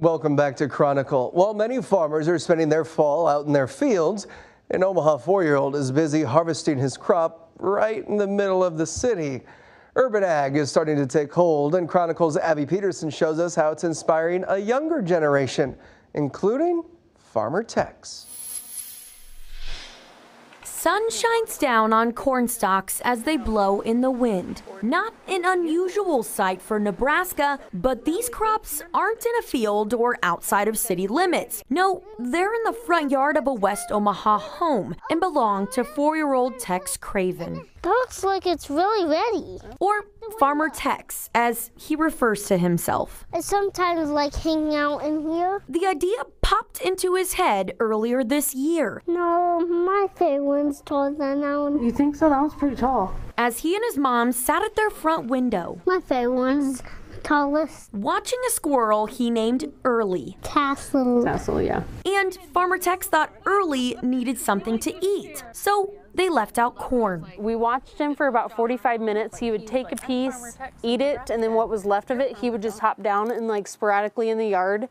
Welcome back to Chronicle. While many farmers are spending their fall out in their fields, an Omaha four-year-old is busy harvesting his crop right in the middle of the city. Urban ag is starting to take hold, and Chronicle's Abby Peterson shows us how it's inspiring a younger generation, including Farmer Tex. Sun shines down on corn stalks as they blow in the wind. Not an unusual sight for Nebraska, but these crops aren't in a field or outside of city limits. No, they're in the front yard of a West Omaha home and belong to four-year-old Tex Craven. Looks like it's really ready. Or Farmer Tex, as he refers to himself. I sometimes like hanging out in here. The idea popped into his head earlier this year. No, my favorite one's taller than that one. You think so? That one's pretty tall. As he and his mom sat at their front window. My favorite one's tallest. Watching a squirrel he named Early. Tassel. Tassel, yeah. And Farmer Tex thought Early needed something to eat. So they left out corn. We watched him for about 45 minutes. He would take a piece, eat it, and then what was left of it, he would just hop down and like sporadically in the yard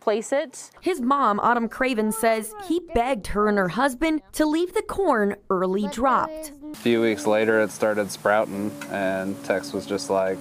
place it. His mom, Autumn Craven, says he begged her and her husband to leave the corn early dropped. A few weeks later, it started sprouting, and Tex was just like,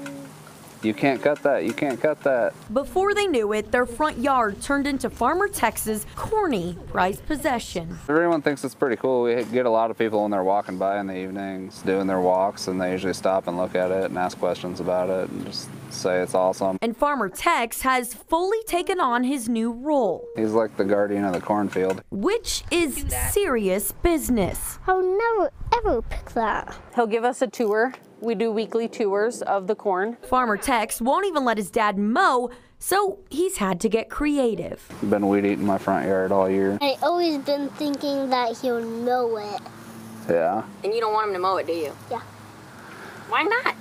you can't cut that. You can't cut that. Before they knew it, their front yard turned into Farmer Tex's corny prized possession. Everyone thinks it's pretty cool. We get a lot of people when they're walking by in the evenings doing their walks, and they usually stop and look at it and ask questions about it and just say it's awesome. And Farmer Tex has fully taken on his new role. He's like the guardian of the cornfield. Which is serious business. I'll never ever pick that. He'll give us a tour we do weekly tours of the corn. Farmer Tex won't even let his dad mow, so he's had to get creative. Been weed eating my front yard all year. I always been thinking that he'll mow it. Yeah. And you don't want him to mow it, do you? Yeah. Why not?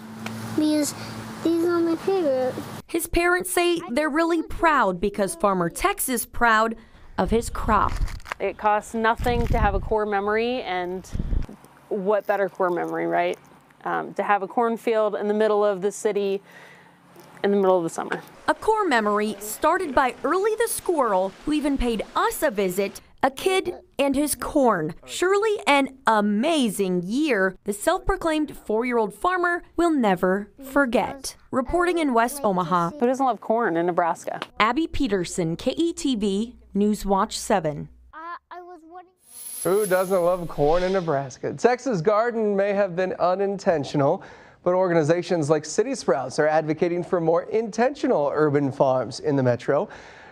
Because these are my favorite. His parents say they're really proud because Farmer Tex is proud of his crop. It costs nothing to have a core memory and what better core memory, right? Um, to have a cornfield in the middle of the city in the middle of the summer. A core memory started by Early the squirrel, who even paid us a visit, a kid and his corn. Surely an amazing year the self-proclaimed four-year-old farmer will never forget. Reporting in West Omaha. Who doesn't love corn in Nebraska? Abby Peterson, KETV, Newswatch 7. Who doesn't love corn in Nebraska? Tex's garden may have been unintentional, but organizations like City Sprouts are advocating for more intentional urban farms in the metro.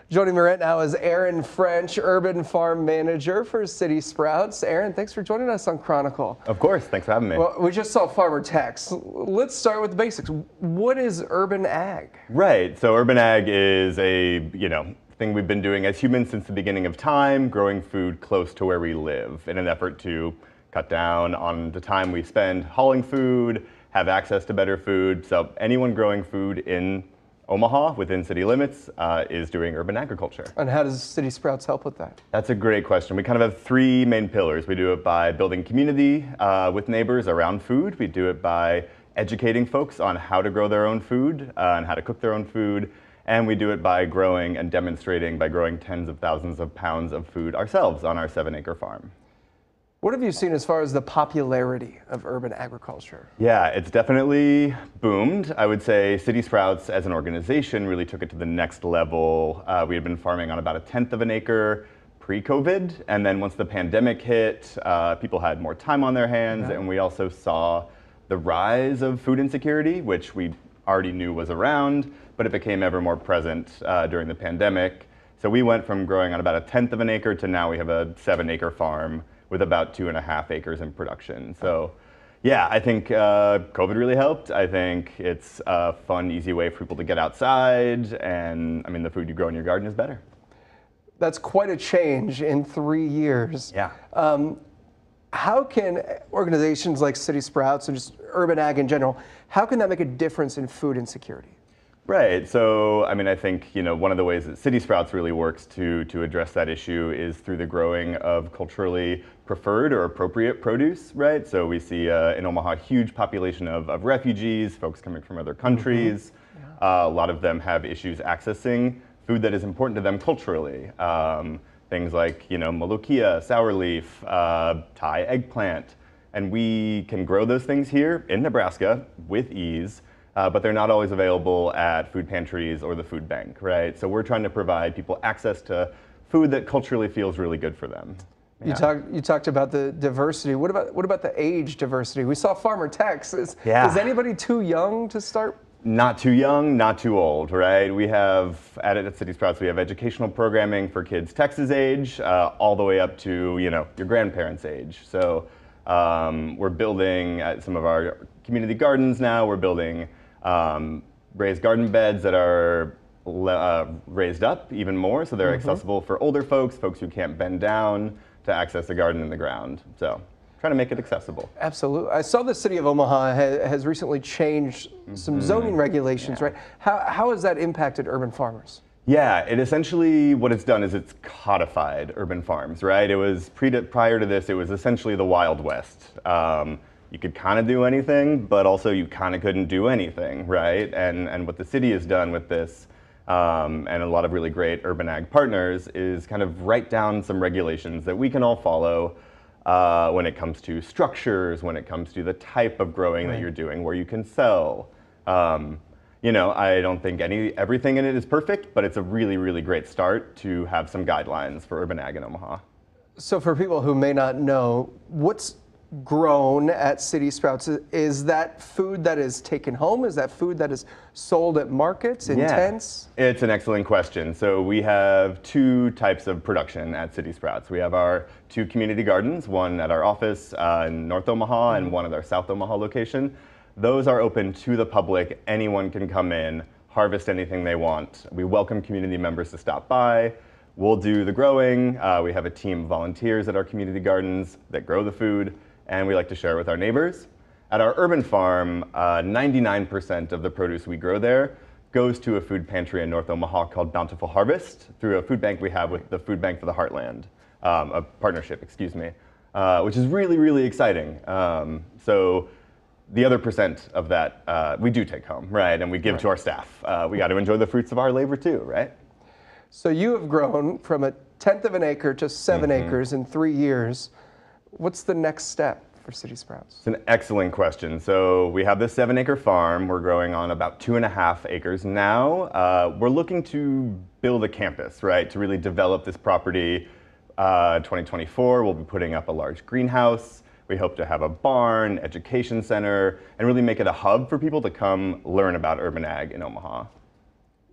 Joining me right now is Aaron French, Urban Farm Manager for City Sprouts. Aaron, thanks for joining us on Chronicle. Of course, thanks for having me. Well, we just saw Farmer Tex. Let's start with the basics. What is urban ag? Right, so urban ag is a, you know, thing we've been doing as humans since the beginning of time, growing food close to where we live in an effort to cut down on the time we spend hauling food, have access to better food. So anyone growing food in Omaha within city limits uh, is doing urban agriculture. And how does City Sprouts help with that? That's a great question. We kind of have three main pillars. We do it by building community uh, with neighbors around food. We do it by educating folks on how to grow their own food uh, and how to cook their own food. And we do it by growing and demonstrating by growing tens of thousands of pounds of food ourselves on our seven acre farm. What have you seen as far as the popularity of urban agriculture? Yeah, it's definitely boomed. I would say City Sprouts as an organization really took it to the next level. Uh, we had been farming on about a tenth of an acre pre-COVID, and then once the pandemic hit, uh, people had more time on their hands, yeah. and we also saw the rise of food insecurity, which we already knew was around but it became ever more present uh, during the pandemic. So we went from growing on about a tenth of an acre to now we have a seven acre farm with about two and a half acres in production. So yeah, I think uh, COVID really helped. I think it's a fun, easy way for people to get outside, and I mean, the food you grow in your garden is better. That's quite a change in three years. Yeah. Um, how can organizations like City Sprouts and just urban ag in general, how can that make a difference in food insecurity? Right. So, I mean, I think you know one of the ways that City Sprouts really works to to address that issue is through the growing of culturally preferred or appropriate produce. Right. So we see uh, in Omaha a huge population of, of refugees, folks coming from other countries. Mm-hmm. Yeah. Uh, a lot of them have issues accessing food that is important to them culturally. Um, things like, you know, molokia, sour leaf, uh, Thai eggplant. And we can grow those things here in Nebraska with ease, uh, but they're not always available at food pantries or the food bank, right? So we're trying to provide people access to food that culturally feels really good for them. You talked you talked about the diversity. What about what about the age diversity? We saw Farmer Tex. Is, Yeah. is anybody too young to start? not too young, not too old, right? We have at at City Sprouts, we have educational programming for kids Tex's age, uh, all the way up to you know your grandparents' age. So um, we're building at some of our community gardens now. We're building um, raised garden beds that are le- uh, raised up even more, so they're accessible for older folks, folks who can't bend down to access a garden in the ground. So trying to make it accessible. Absolutely. I saw the city of Omaha ha- has recently changed some zoning regulations, right? How, how has that impacted urban farmers? Yeah, it essentially what it's done is it's codified urban farms, right? It was pre prior to this, it was essentially the Wild West. Um, you could kind of do anything, but also you kind of couldn't do anything, right? And and what the city has done with this, um, and a lot of really great urban ag partners, is kind of write down some regulations that we can all follow. Uh, when it comes to structures, when it comes to the type of growing that you're doing, where you can sell. Um, you know, I don't think any everything in it is perfect, but it's a really, really great start to have some guidelines for urban ag in Omaha. So, for people who may not know, what's grown at City Sprouts? Is that food that is taken home? Is that food that is sold at markets, in tents? It's an excellent question. So we have two types of production at City Sprouts. We have our two community gardens, one at our office uh, in North Omaha and one at our South Omaha location. Those are open to the public. Anyone can come in, harvest anything they want. We welcome community members to stop by. We'll do the growing. Uh, we have a team of volunteers at our community gardens that grow the food, and we like to share it with our neighbors. At our urban farm, uh, 99% of the produce we grow there goes to a food pantry in North Omaha called Bountiful Harvest through a food bank we have with the Food Bank for the Heartland, um, a partnership, excuse me, uh, which is really, really exciting. Um, so the other percent of that uh, we do take home, right? And we give to our staff. Uh, we got to enjoy the fruits of our labor too, right? So, you have grown from a tenth of an acre to 7 Mm-hmm. acres in three years. What's the next step for City Sprouts? It's an excellent question. So we have this seven acre farm. We're growing on about two and a half acres now. Uh, we're looking to build a campus, right, to really develop this property. Uh, 2024, we'll be putting up a large greenhouse. We hope to have a barn, education center, and really make it a hub for people to come learn about urban ag in Omaha.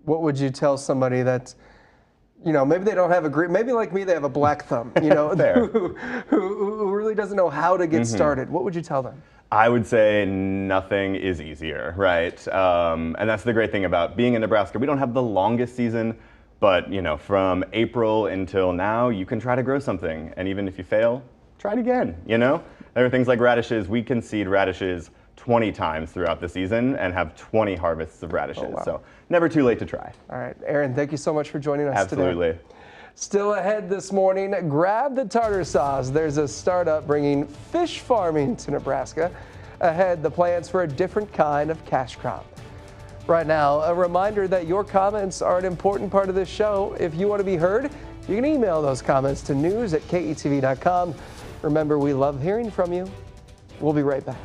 What would you tell somebody that's, you know, maybe they don't have a green, maybe like me, they have a black thumb, you know, who, who, who really doesn't know how to get started? What would you tell them? I would say nothing is easier, right? Um, and that's the great thing about being in Nebraska. We don't have the longest season, but you know, from April until now, you can try to grow something, and even if you fail, try it again. You know, there are things like radishes. We can seed radishes 20 times throughout the season and have 20 harvests of radishes. Oh, wow. So never too late to try. All right, Aaron, thank you so much for joining us today. Absolutely. Still ahead this morning, grab the tartar sauce. There's a startup bringing fish farming to Nebraska. Ahead, the plans for a different kind of cash crop. Right now, a reminder that your comments are an important part of this show. If you want to be heard, you can email those comments to news at ketv.com. Remember, we love hearing from you. We'll be right back.